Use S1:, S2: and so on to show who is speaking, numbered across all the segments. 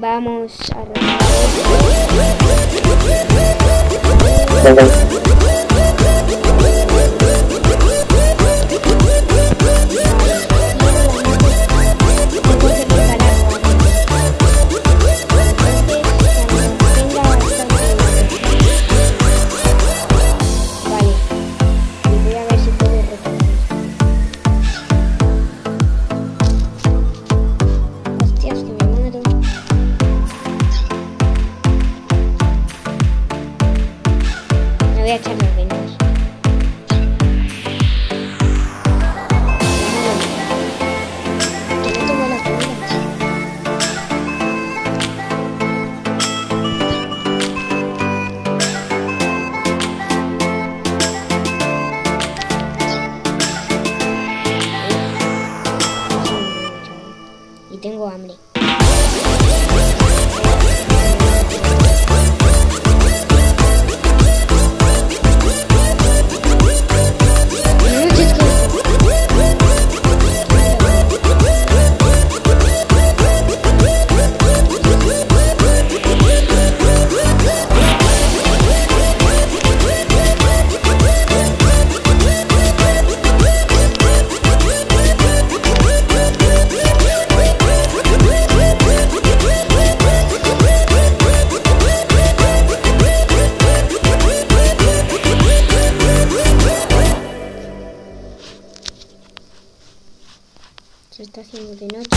S1: Vamos a Se está haciendo de noche.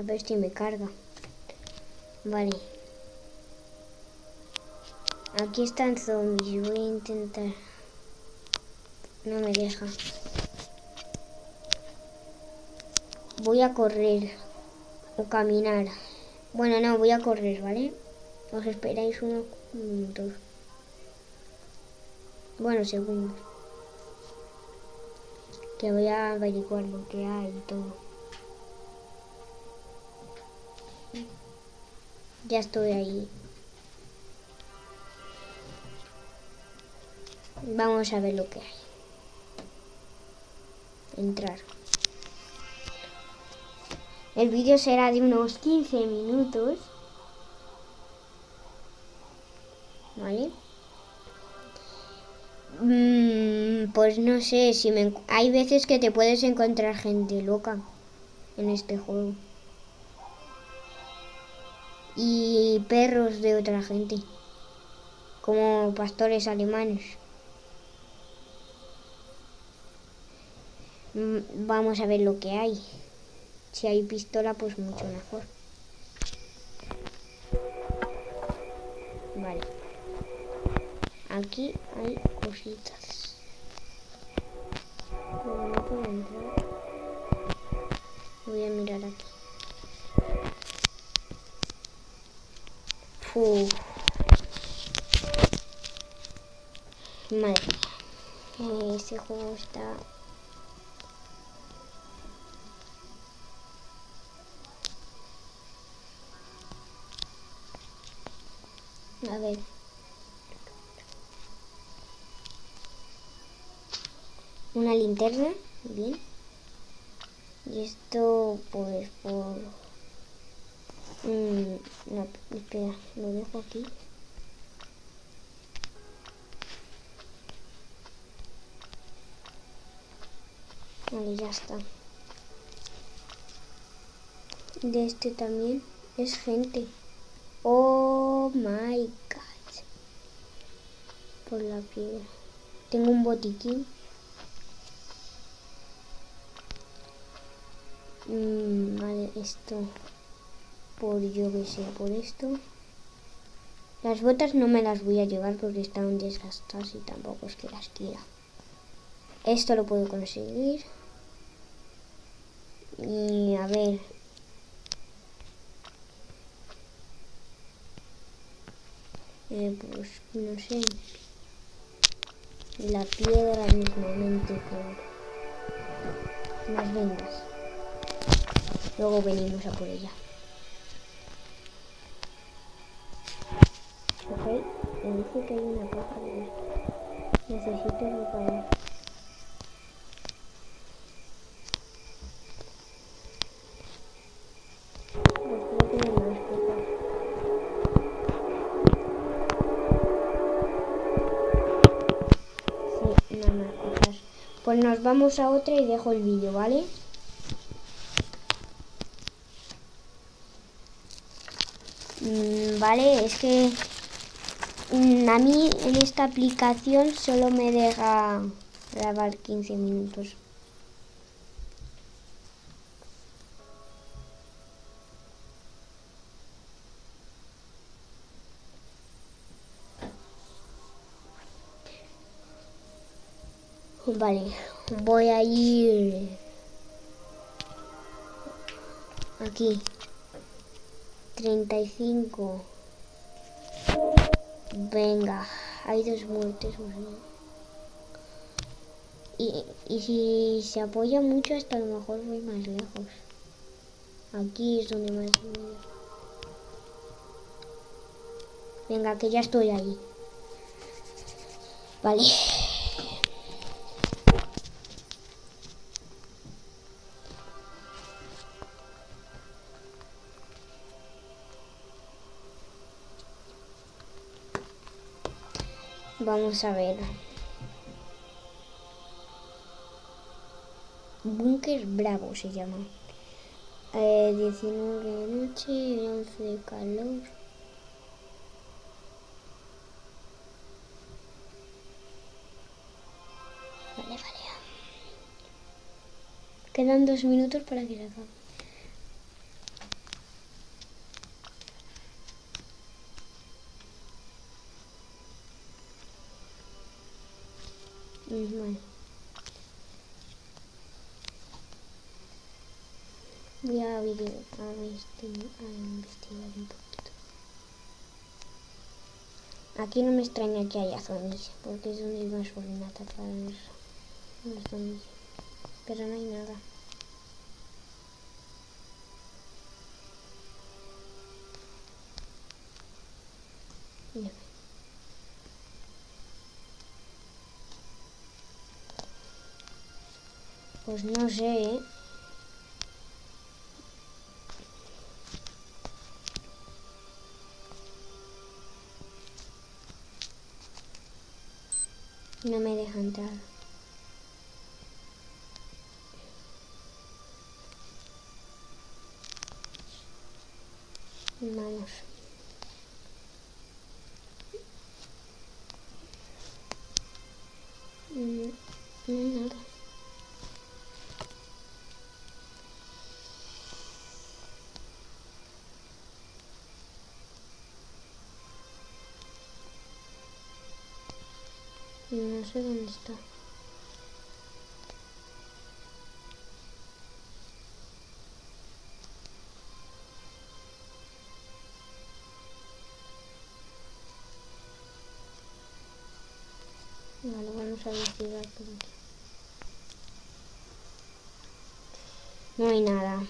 S1: A ver si me carga. Vale. Aquí están zombies. Voy a intentar. No me deja. Voy a correr. O caminar. Bueno, no, voy a correr, ¿vale? Os esperáis unos minutos. Bueno, segundos. Que voy a averiguar lo que hay y todo. Ya estoy ahí. Vamos a ver lo que hay. Entrar. El vídeo será de unos 15 minutos. ¿Vale? Mm, pues no sé, si me... hay veces que te puedes encontrar gente loca en este juego. Y perros de otra gente. Como pastores alemanes. Mm, Vamos a ver lo que hay. Si hay pistola, pues mucho mejor. Vale. Aquí hay cositas. Voy a mirar aquí. Uf. Madre mía. Este juego está A ver. Una linterna, bien. Y esto, pues, por... Mm, no, espera, lo dejo aquí. Vale, ya está. De este también es gente. Oh my god. Por la piedra. Tengo un botiquín. Mm, vale, esto. Por yo que sé, por esto. Las botas no me las voy a llevar porque están desgastadas y tampoco es que las quiera. Esto lo puedo conseguir. Y a ver, Eh, pues no sé. La piedra mismamente con las vendas. Luego venimos a por ella. Me dice que hay una caja de. Necesito reparar. Pues nos vamos a otra y dejo el vídeo, ¿vale? Mm, vale, es que a mí en esta aplicación solo me deja grabar 15 minutos. Vale, voy a ir aquí. 35. Venga, hay dos muertes. Y, y si se apoya mucho, hasta a lo mejor voy más lejos. Aquí es donde más. Venga, que ya estoy ahí. Vale. Vamos a ver. Búnker Bravo se llama. Eh, 19 de noche, 11 de calor. Vale, vale. Quedan dos minutos para que se acabe. Voy a, video- a, investi- a investigar un poquito. Aquí no me extraña que haya zombies, porque es donde más suelen atacar los, zombies. Pero no hay nada. Pues no sé, ¿eh? No me deja entrar. Vamos. Sé dónde está. Vale, vamos a investigar por aquí. No hay nada.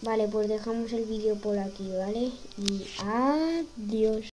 S1: Vale, pues dejamos el vídeo por aquí, ¿vale? Y adiós.